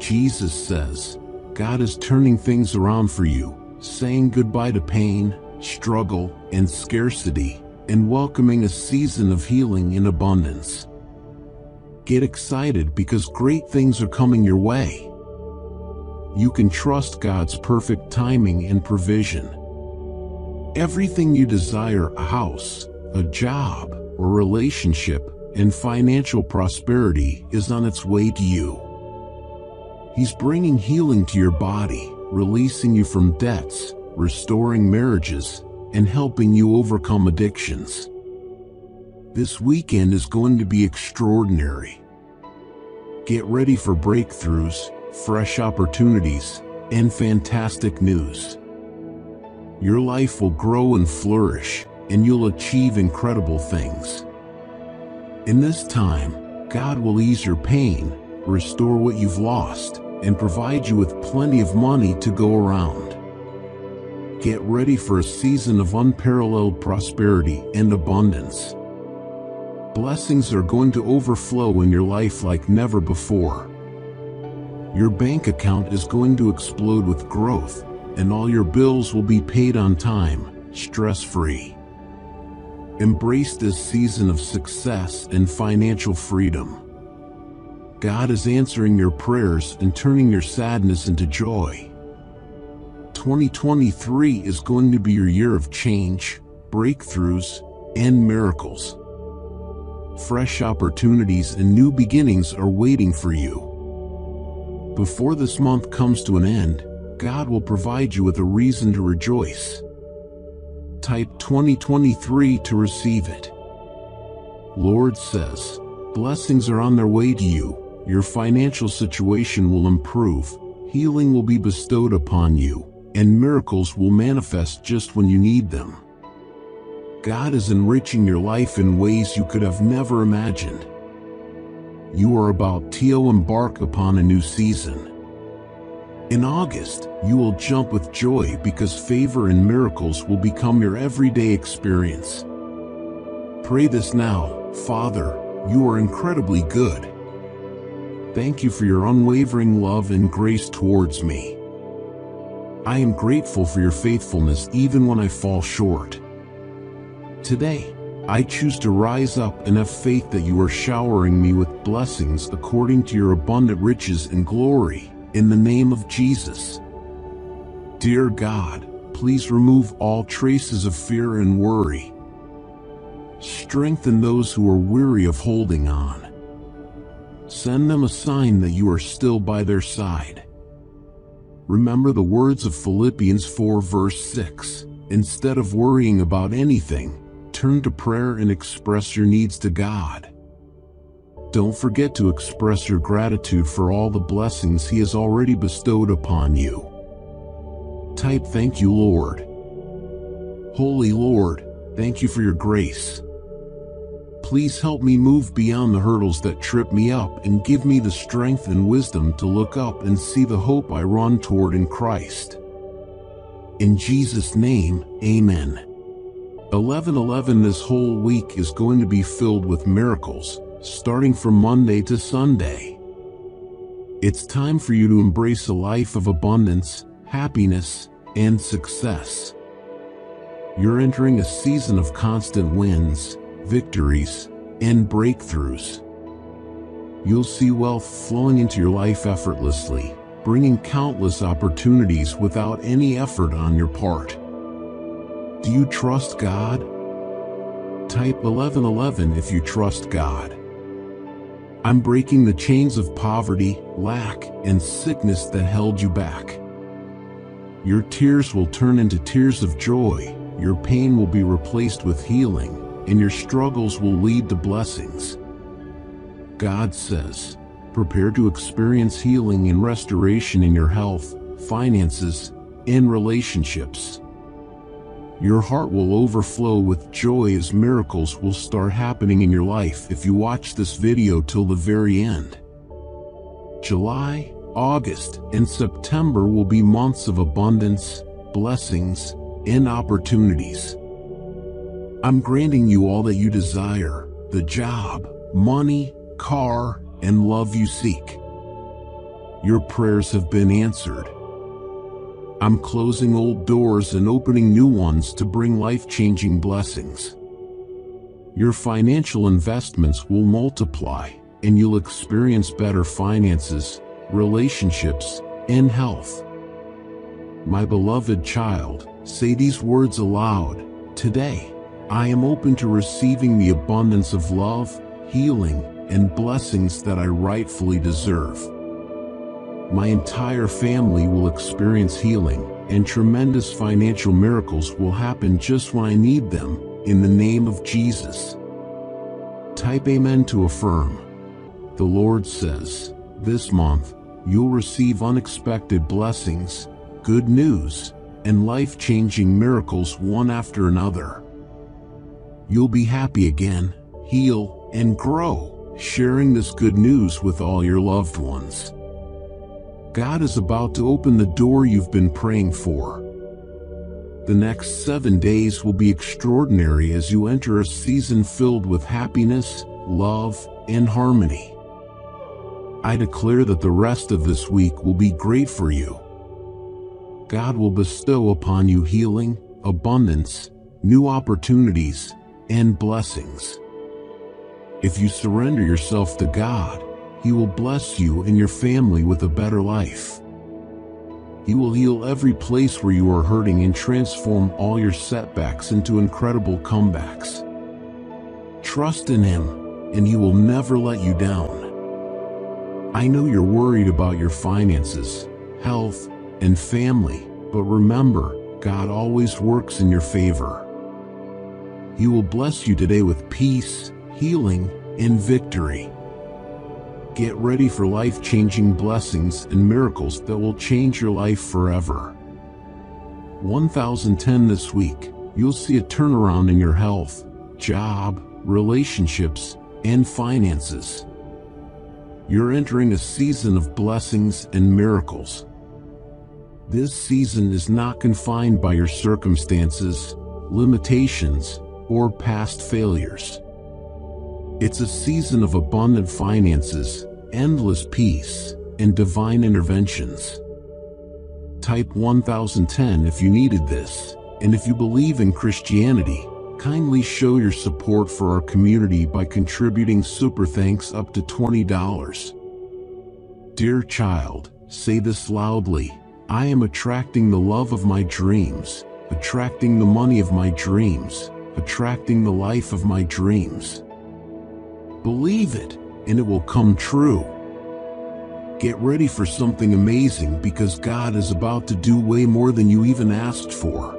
Jesus says, God is turning things around for you, saying goodbye to pain, struggle, and scarcity, and welcoming a season of healing in abundance. Get excited because great things are coming your way. You can trust God's perfect timing and provision. Everything you desire a house, a job, or relationship, and financial prosperity is on its way to you. He's bringing healing to your body, releasing you from debts, restoring marriages, and helping you overcome addictions. This weekend is going to be extraordinary. Get ready for breakthroughs, fresh opportunities, and fantastic news. Your life will grow and flourish, and you'll achieve incredible things. In this time, God will ease your pain, restore what you've lost, and provide you with plenty of money to go around. Get ready for a season of unparalleled prosperity and abundance. Blessings are going to overflow in your life like never before. Your bank account is going to explode with growth, and all your bills will be paid on time, stress-free. Embrace this season of success and financial freedom. God is answering your prayers and turning your sadness into joy. 2023 is going to be your year of change, breakthroughs, and miracles. Fresh opportunities and new beginnings are waiting for you. Before this month comes to an end, God will provide you with a reason to rejoice. Type 2023 to receive it. Lord says, blessings are on their way to you your financial situation will improve, healing will be bestowed upon you, and miracles will manifest just when you need them. God is enriching your life in ways you could have never imagined. You are about to embark upon a new season. In August, you will jump with joy because favor and miracles will become your everyday experience. Pray this now, Father, you are incredibly good. Thank you for your unwavering love and grace towards me. I am grateful for your faithfulness even when I fall short. Today, I choose to rise up and have faith that you are showering me with blessings according to your abundant riches and glory, in the name of Jesus. Dear God, please remove all traces of fear and worry. Strengthen those who are weary of holding on. Send them a sign that you are still by their side. Remember the words of Philippians 4 verse 6. Instead of worrying about anything, turn to prayer and express your needs to God. Don't forget to express your gratitude for all the blessings He has already bestowed upon you. Type thank you Lord. Holy Lord, thank you for your grace. Please help me move beyond the hurdles that trip me up and give me the strength and wisdom to look up and see the hope I run toward in Christ. In Jesus' name, Amen. 1111 this whole week is going to be filled with miracles, starting from Monday to Sunday. It's time for you to embrace a life of abundance, happiness, and success. You're entering a season of constant wins, victories, and breakthroughs. You'll see wealth flowing into your life effortlessly, bringing countless opportunities without any effort on your part. Do you trust God? Type 1111 if you trust God. I'm breaking the chains of poverty, lack, and sickness that held you back. Your tears will turn into tears of joy, your pain will be replaced with healing, and your struggles will lead to blessings. God says, prepare to experience healing and restoration in your health, finances, and relationships. Your heart will overflow with joy as miracles will start happening in your life if you watch this video till the very end. July, August, and September will be months of abundance, blessings, and opportunities. I'm granting you all that you desire, the job, money, car, and love you seek. your prayers have been answered. I'm closing old doors and opening new ones to bring life-changing blessings. Your financial investments will multiply and you'll experience better finances, relationships, and health. My beloved child, say these words aloud. Today, I am open to receiving the abundance of love, healing, and blessings that I rightfully deserve. My entire family will experience healing, and tremendous financial miracles will happen just when I need them, in the name of Jesus. Type Amen to affirm. The Lord says, this month, you'll receive unexpected blessings, good news, and life-changing miracles one after another. You'll be happy again, heal, and grow, sharing this good news with all your loved ones. God is about to open the door you've been praying for. The next seven days will be extraordinary as you enter a season filled with happiness, love, and harmony. I declare that the rest of this week will be great for you. God will bestow upon you healing, abundance, new opportunities, and blessings. If you surrender yourself to God, He will bless you and your family with a better life. He will heal every place where you are hurting and transform all your setbacks into incredible comebacks. Trust in Him, and He will never let you down. I know you're worried about your finances, health, and family, but remember, God always works in your favor. He will bless you today with peace, healing, and victory. Get ready for life-changing blessings and miracles that will change your life forever. 1010 this week, you'll see a turnaround in your health, job, relationships, and finances. You're entering a season of blessings and miracles. This season is not confined by your circumstances, limitations, or past failures. It's a season of abundant finances, endless peace, and divine interventions. Type 1010 if you needed this, and if you believe in Christianity, kindly show your support for our community by contributing super thanks up to $20. Dear child, say this loudly. I am attracting the love of my dreams, attracting the money of my dreams, attracting the life of my dreams. Believe it, and it will come true. Get ready for something amazing because God is about to do way more than you even asked for.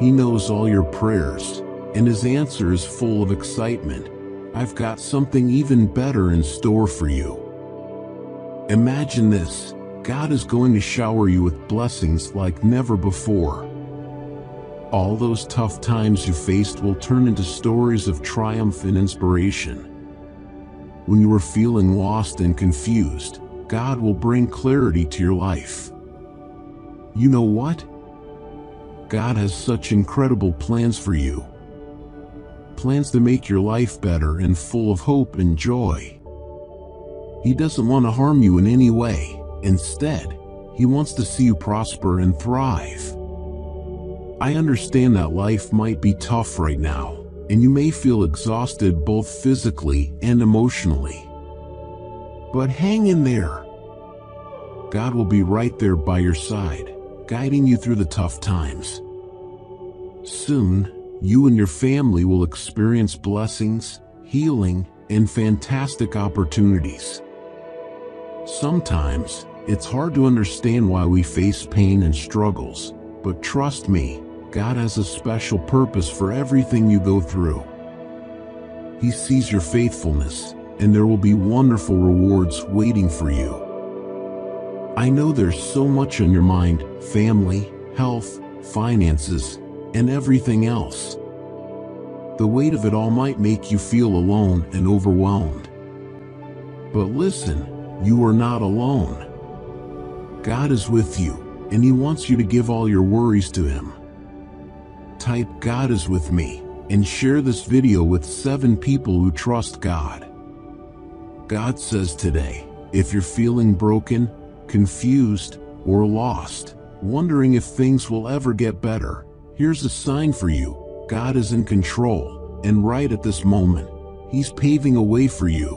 He knows all your prayers, and his answer is full of excitement. I've got something even better in store for you. Imagine this. God is going to shower you with blessings like never before. All those tough times you faced will turn into stories of triumph and inspiration. When you are feeling lost and confused, God will bring clarity to your life. You know what? God has such incredible plans for you. Plans to make your life better and full of hope and joy. He doesn't want to harm you in any way. Instead, he wants to see you prosper and thrive. I understand that life might be tough right now, and you may feel exhausted both physically and emotionally. But hang in there. God will be right there by your side, guiding you through the tough times. Soon, you and your family will experience blessings, healing, and fantastic opportunities. Sometimes, it's hard to understand why we face pain and struggles, but trust me, God has a special purpose for everything you go through. He sees your faithfulness, and there will be wonderful rewards waiting for you. I know there's so much on your mind, family, health, finances, and everything else. The weight of it all might make you feel alone and overwhelmed. But listen, you are not alone. God is with you, and He wants you to give all your worries to Him. Type God is with me, and share this video with seven people who trust God. God says today, If you're feeling broken, confused, or lost, wondering if things will ever get better, here's a sign for you. God is in control, and right at this moment, He's paving a way for you.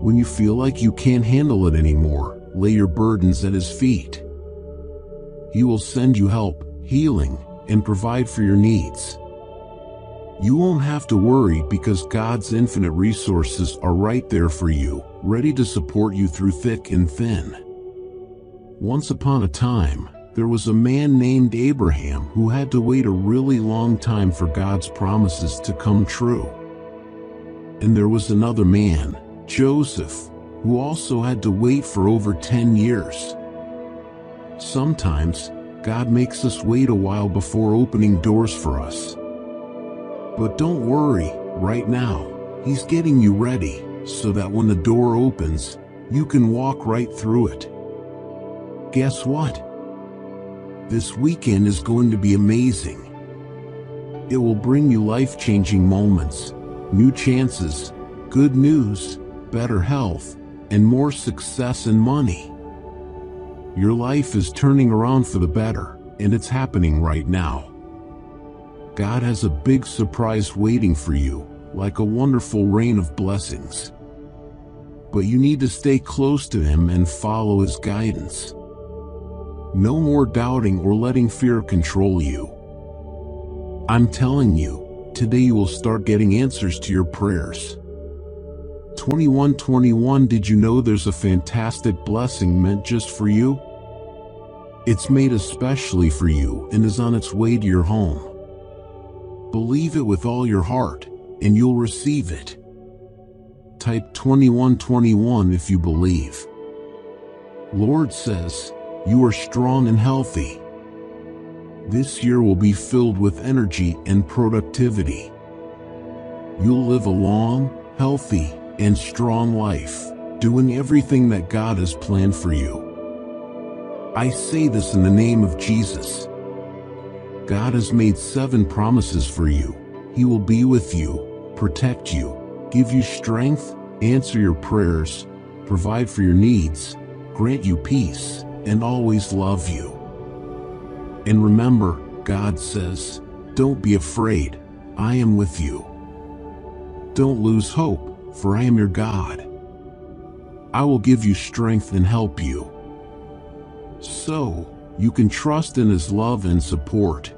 When you feel like you can't handle it anymore, lay your burdens at His feet. He will send you help, healing, and provide for your needs. You won't have to worry because God's infinite resources are right there for you, ready to support you through thick and thin. Once upon a time, there was a man named Abraham who had to wait a really long time for God's promises to come true. And there was another man, Joseph, who also had to wait for over 10 years. Sometimes, God makes us wait a while before opening doors for us. But don't worry, right now, He's getting you ready so that when the door opens, you can walk right through it. Guess what? This weekend is going to be amazing. It will bring you life-changing moments, new chances, good news, better health, and more success and money. Your life is turning around for the better, and it's happening right now. God has a big surprise waiting for you, like a wonderful rain of blessings. But you need to stay close to Him and follow His guidance. No more doubting or letting fear control you. I'm telling you, today you will start getting answers to your prayers. 2121 Did you know there's a fantastic blessing meant just for you? It's made especially for you and is on its way to your home. Believe it with all your heart, and you'll receive it. Type 2121 if you believe. Lord says, you are strong and healthy. This year will be filled with energy and productivity. You'll live a long, healthy, and strong life, doing everything that God has planned for you. I say this in the name of Jesus. God has made seven promises for you. He will be with you, protect you, give you strength, answer your prayers, provide for your needs, grant you peace, and always love you. And remember, God says, don't be afraid, I am with you. Don't lose hope, for I am your God. I will give you strength and help you. So, you can trust in His love and support.